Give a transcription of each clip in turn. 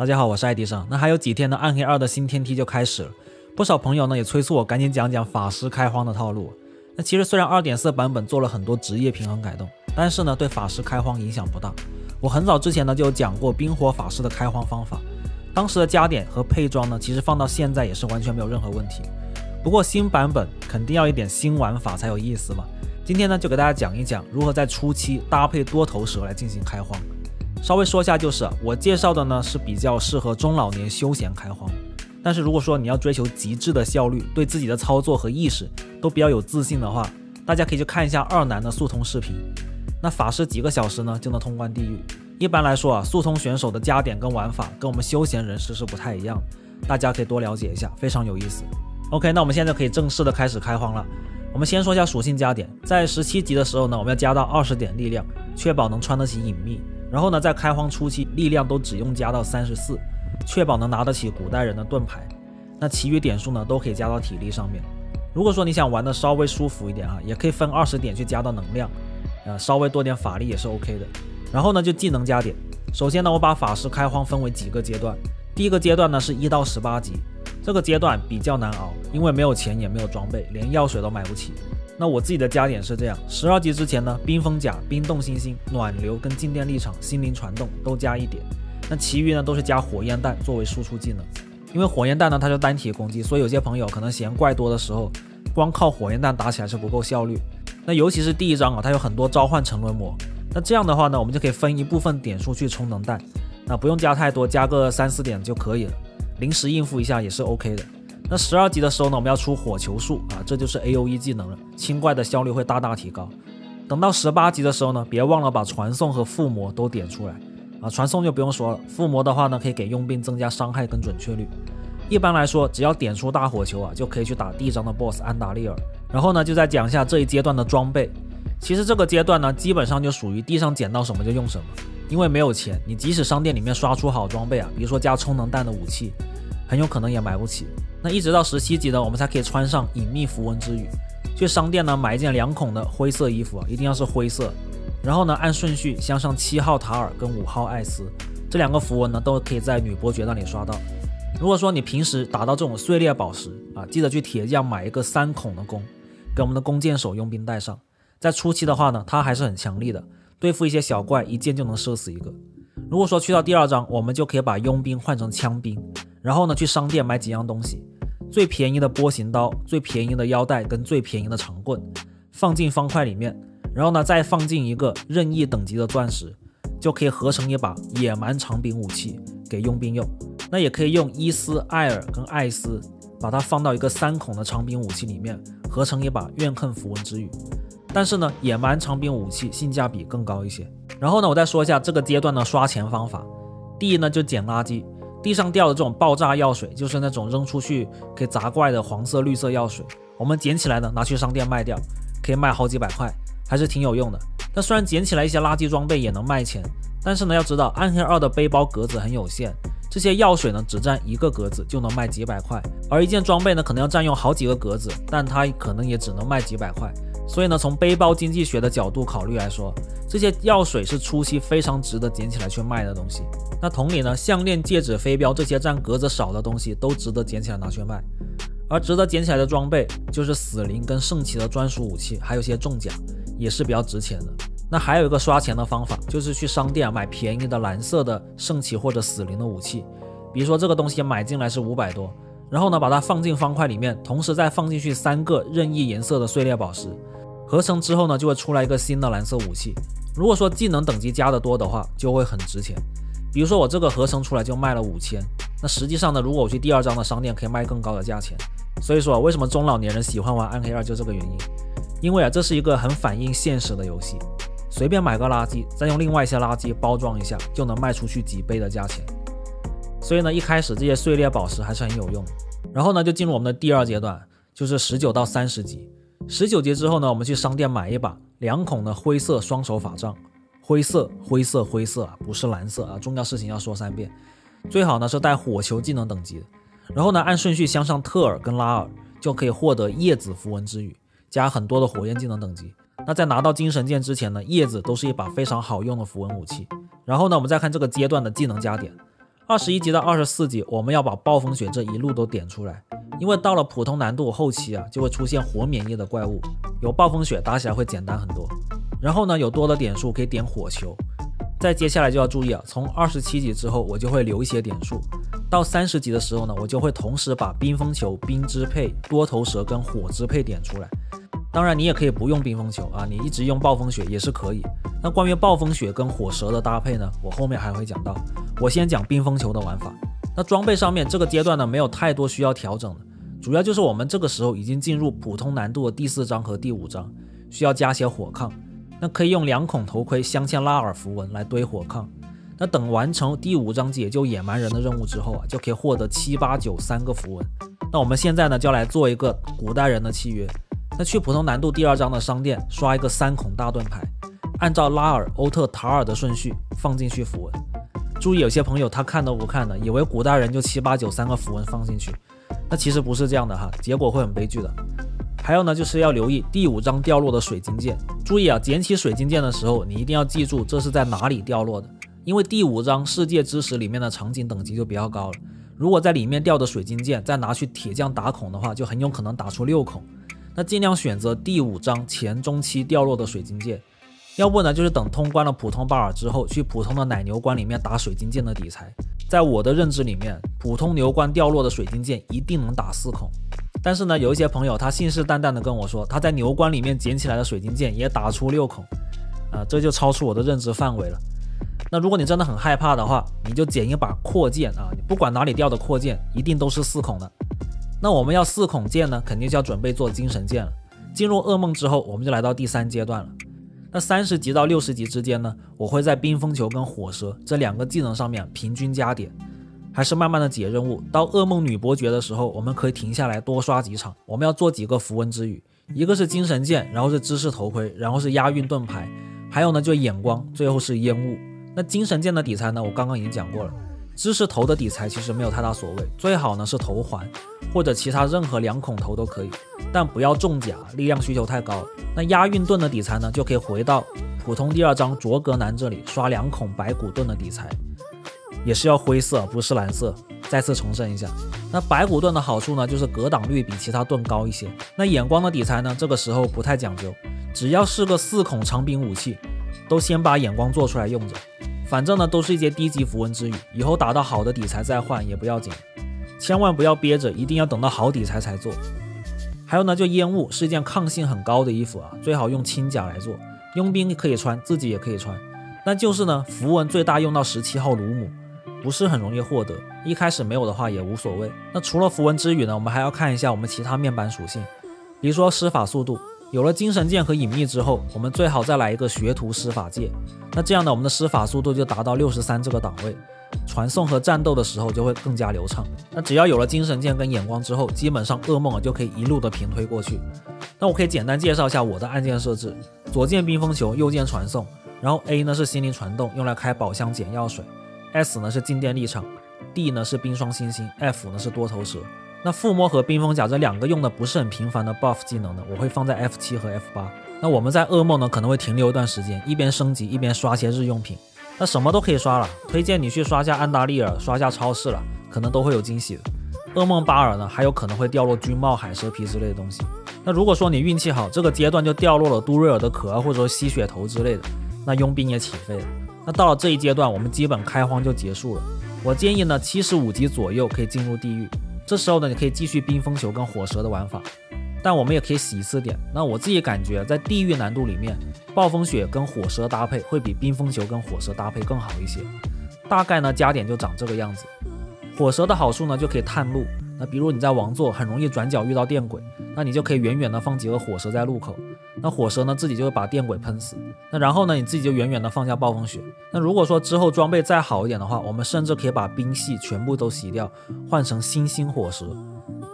大家好，我是爱迪生。那还有几天呢？暗黑二的新天梯就开始了，不少朋友呢也催促我赶紧讲讲法师开荒的套路。那其实虽然二点四版本做了很多职业平衡改动，但是呢对法师开荒影响不大。我很早之前呢就有讲过冰火法师的开荒方法，当时的加点和配装呢其实放到现在也是完全没有任何问题。不过新版本肯定要一点新玩法才有意思嘛。今天呢就给大家讲一讲如何在初期搭配多头蛇来进行开荒。稍微说一下，就是我介绍的呢是比较适合中老年休闲开荒，但是如果说你要追求极致的效率，对自己的操作和意识都比较有自信的话，大家可以去看一下二男的速通视频。那法师几个小时呢就能通关地狱。一般来说啊，速通选手的加点跟玩法跟我们休闲人士是不太一样，大家可以多了解一下，非常有意思。OK，那我们现在可以正式的开始开荒了。我们先说一下属性加点，在十七级的时候呢，我们要加到二十点力量，确保能穿得起隐秘。然后呢，在开荒初期，力量都只用加到三十四，确保能拿得起古代人的盾牌。那其余点数呢，都可以加到体力上面。如果说你想玩的稍微舒服一点啊，也可以分二十点去加到能量，呃，稍微多点法力也是 OK 的。然后呢，就技能加点。首先呢，我把法师开荒分为几个阶段。第一个阶段呢，是一到十八级，这个阶段比较难熬，因为没有钱也没有装备，连药水都买不起。那我自己的加点是这样：十二级之前呢，冰封甲、冰冻星星、暖流跟静电力场、心灵传动都加一点。那其余呢都是加火焰弹作为输出技能。因为火焰弹呢它是单体攻击，所以有些朋友可能嫌怪多的时候，光靠火焰弹打起来是不够效率。那尤其是第一章啊，它有很多召唤沉沦魔。那这样的话呢，我们就可以分一部分点数去充能弹。那不用加太多，加个三四点就可以了，临时应付一下也是 OK 的。那十二级的时候呢，我们要出火球术啊，这就是 A O E 技能了，清怪的效率会大大提高。等到十八级的时候呢，别忘了把传送和附魔都点出来啊，传送就不用说了，附魔的话呢，可以给佣兵增加伤害跟准确率。一般来说，只要点出大火球啊，就可以去打第一章的 BOSS 安达利尔。然后呢，就再讲一下这一阶段的装备。其实这个阶段呢，基本上就属于地上捡到什么就用什么，因为没有钱，你即使商店里面刷出好装备啊，比如说加充能弹的武器，很有可能也买不起。那一直到十七级呢，我们才可以穿上隐秘符文之羽，去商店呢买一件两孔的灰色衣服啊，一定要是灰色。然后呢，按顺序镶上七号塔尔跟五号艾斯这两个符文呢，都可以在女伯爵那里刷到。如果说你平时打到这种碎裂宝石啊，记得去铁匠买一个三孔的弓，给我们的弓箭手佣兵带上。在初期的话呢，它还是很强力的，对付一些小怪，一箭就能射死一个。如果说去到第二章，我们就可以把佣兵换成枪兵，然后呢，去商店买几样东西。最便宜的波形刀、最便宜的腰带跟最便宜的长棍，放进方块里面，然后呢再放进一个任意等级的钻石，就可以合成一把野蛮长柄武器给佣兵用。那也可以用伊斯、艾尔跟艾斯，把它放到一个三孔的长柄武器里面，合成一把怨恨符文之语。但是呢，野蛮长柄武器性价比更高一些。然后呢，我再说一下这个阶段的刷钱方法。第一呢，就捡垃圾。地上掉的这种爆炸药水，就是那种扔出去可以砸怪的黄色、绿色药水。我们捡起来呢，拿去商店卖掉，可以卖好几百块，还是挺有用的。但虽然捡起来一些垃圾装备也能卖钱，但是呢，要知道暗黑二的背包格子很有限，这些药水呢只占一个格子就能卖几百块，而一件装备呢可能要占用好几个格子，但它可能也只能卖几百块。所以呢，从背包经济学的角度考虑来说，这些药水是初期非常值得捡起来去卖的东西。那同理呢，项链、戒指、飞镖这些占格子少的东西都值得捡起来拿去卖。而值得捡起来的装备就是死灵跟圣骑的专属武器，还有些重甲也是比较值钱的。那还有一个刷钱的方法，就是去商店买便宜的蓝色的圣骑或者死灵的武器。比如说这个东西买进来是五百多，然后呢把它放进方块里面，同时再放进去三个任意颜色的碎裂宝石。合成之后呢，就会出来一个新的蓝色武器。如果说技能等级加的多的话，就会很值钱。比如说我这个合成出来就卖了五千，那实际上呢，如果我去第二章的商店，可以卖更高的价钱。所以说，为什么中老年人喜欢玩暗黑二，就这个原因。因为啊，这是一个很反映现实的游戏，随便买个垃圾，再用另外一些垃圾包装一下，就能卖出去几倍的价钱。所以呢，一开始这些碎裂宝石还是很有用。然后呢，就进入我们的第二阶段，就是十九到三十级。十九级之后呢，我们去商店买一把两孔的灰色双手法杖，灰色灰色灰色啊，不是蓝色啊，重要事情要说三遍。最好呢是带火球技能等级的，然后呢按顺序镶上特尔跟拉尔，就可以获得叶子符文之羽，加很多的火焰技能等级。那在拿到精神剑之前呢，叶子都是一把非常好用的符文武器。然后呢，我们再看这个阶段的技能加点，二十一级到二十四级，我们要把暴风雪这一路都点出来，因为到了普通难度后期啊，就会出现火免疫的怪物，有暴风雪打起来会简单很多。然后呢，有多的点数可以点火球。再接下来就要注意啊，从二十七级之后，我就会留一些点数，到三十级的时候呢，我就会同时把冰封球、冰支配、多头蛇跟火支配点出来。当然，你也可以不用冰封球啊，你一直用暴风雪也是可以。那关于暴风雪跟火蛇的搭配呢，我后面还会讲到。我先讲冰封球的玩法。那装备上面这个阶段呢，没有太多需要调整的，主要就是我们这个时候已经进入普通难度的第四章和第五章，需要加些火抗。那可以用两孔头盔镶嵌拉尔符文来堆火抗。那等完成第五章解救野蛮人的任务之后啊，就可以获得七八九三个符文。那我们现在呢，就来做一个古代人的契约。那去普通难度第二章的商店刷一个三孔大盾牌，按照拉尔、欧特、塔尔的顺序放进去符文。注意，有些朋友他看都不看的，以为古代人就七八九三个符文放进去，那其实不是这样的哈，结果会很悲剧的。还有呢，就是要留意第五章掉落的水晶剑。注意啊，捡起水晶剑的时候，你一定要记住这是在哪里掉落的，因为第五章世界之石里面的场景等级就比较高了。如果在里面掉的水晶剑再拿去铁匠打孔的话，就很有可能打出六孔。那尽量选择第五章前中期掉落的水晶剑，要不呢就是等通关了普通巴尔之后，去普通的奶牛关里面打水晶剑的底材。在我的认知里面，普通牛关掉落的水晶剑一定能打四孔。但是呢，有一些朋友他信誓旦旦的跟我说，他在牛关里面捡起来的水晶剑也打出六孔，啊，这就超出我的认知范围了。那如果你真的很害怕的话，你就捡一把扩剑啊，你不管哪里掉的扩剑，一定都是四孔的。那我们要四孔剑呢，肯定就要准备做精神剑了。进入噩梦之后，我们就来到第三阶段了。那三十级到六十级之间呢，我会在冰封球跟火蛇这两个技能上面平均加点，还是慢慢的解任务。到噩梦女伯爵的时候，我们可以停下来多刷几场。我们要做几个符文之语，一个是精神剑，然后是知识头盔，然后是押韵盾牌，还有呢就眼光，最后是烟雾。那精神剑的底材呢，我刚刚已经讲过了。知识头的底材其实没有太大所谓，最好呢是头环或者其他任何两孔头都可以，但不要重甲，力量需求太高。那押韵盾的底材呢，就可以回到普通第二章卓格南这里刷两孔白骨盾的底材，也是要灰色，不是蓝色。再次重申一下，那白骨盾的好处呢，就是格挡率比其他盾高一些。那眼光的底材呢，这个时候不太讲究，只要是个四孔长柄武器，都先把眼光做出来用着。反正呢，都是一些低级符文之语，以后打到好的底材再换也不要紧，千万不要憋着，一定要等到好底材才做。还有呢，就烟雾是一件抗性很高的衣服啊，最好用轻甲来做，佣兵可以穿，自己也可以穿。但就是呢，符文最大用到十七号卢姆，不是很容易获得，一开始没有的话也无所谓。那除了符文之语呢，我们还要看一下我们其他面板属性，比如说施法速度。有了精神剑和隐秘之后，我们最好再来一个学徒施法戒。那这样呢，我们的施法速度就达到六十三这个档位，传送和战斗的时候就会更加流畅。那只要有了精神剑跟眼光之后，基本上噩梦啊就可以一路的平推过去。那我可以简单介绍一下我的按键设置：左键冰封球，右键传送，然后 A 呢是心灵传动，用来开宝箱捡药水；S 呢是静电立场；D 呢是冰霜星星；F 呢是多头蛇。那附魔和冰封甲这两个用的不是很频繁的 buff 技能呢，我会放在 F 七和 F 八。那我们在噩梦呢可能会停留一段时间，一边升级一边刷些日用品。那什么都可以刷了，推荐你去刷下安达利尔，刷下超市了，可能都会有惊喜的。噩梦巴尔呢还有可能会掉落军帽、海蛇皮之类的东西。那如果说你运气好，这个阶段就掉落了都瑞尔的壳或者说吸血头之类的，那佣兵也起飞了。那到了这一阶段，我们基本开荒就结束了。我建议呢，七十五级左右可以进入地狱。这时候呢，你可以继续冰封球跟火蛇的玩法，但我们也可以洗一次点。那我自己感觉，在地狱难度里面，暴风雪跟火蛇搭配会比冰封球跟火蛇搭配更好一些。大概呢，加点就长这个样子。火蛇的好处呢，就可以探路。那比如你在王座很容易转角遇到电轨，那你就可以远远的放几个火蛇在路口，那火蛇呢自己就会把电轨喷死。那然后呢，你自己就远远的放下暴风雪。那如果说之后装备再好一点的话，我们甚至可以把冰系全部都洗掉，换成星星火蛇。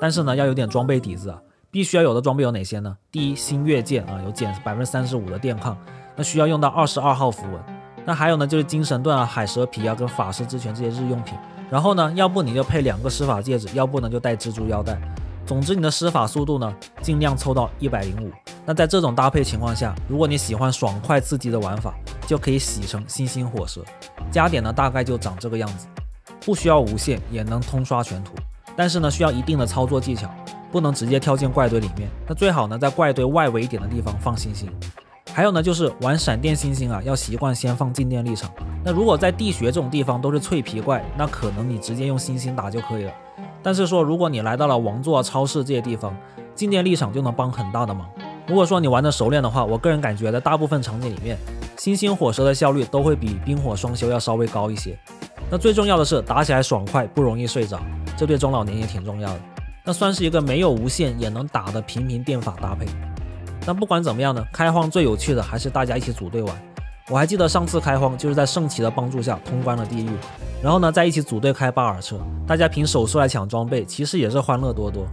但是呢，要有点装备底子啊，必须要有的装备有哪些呢？第一，星月剑啊，有减百分之三十五的电抗，那需要用到二十二号符文。那还有呢，就是精神盾啊、海蛇皮啊、跟法师之拳这些日用品。然后呢，要不你就配两个施法戒指，要不呢就带蜘蛛腰带。总之，你的施法速度呢，尽量凑到一百零五。那在这种搭配情况下，如果你喜欢爽快刺激的玩法，就可以洗成星星火蛇。加点呢，大概就长这个样子。不需要无限也能通刷全图，但是呢需要一定的操作技巧，不能直接跳进怪堆里面。那最好呢在怪堆外围点的地方放星星。还有呢就是玩闪电星星啊，要习惯先放静电立场。那如果在地穴这种地方都是脆皮怪，那可能你直接用星星打就可以了。但是说如果你来到了王座、超市这些地方，静电立场就能帮很大的忙。如果说你玩的熟练的话，我个人感觉在大部分场景里面，星星火蛇的效率都会比冰火双修要稍微高一些。那最重要的是打起来爽快，不容易睡着，这对中老年也挺重要的。那算是一个没有无限也能打的平民电法搭配。那不管怎么样呢，开荒最有趣的还是大家一起组队玩。我还记得上次开荒就是在圣骑的帮助下通关了地狱，然后呢在一起组队开巴尔车，大家凭手速来抢装备，其实也是欢乐多多。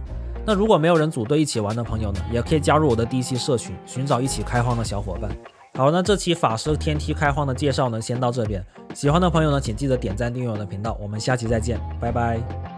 那如果没有人组队一起玩的朋友呢，也可以加入我的 DC 社群，寻找一起开荒的小伙伴。好，那这期法师天梯开荒的介绍呢，先到这边。喜欢的朋友呢，请记得点赞订阅我的频道，我们下期再见，拜拜。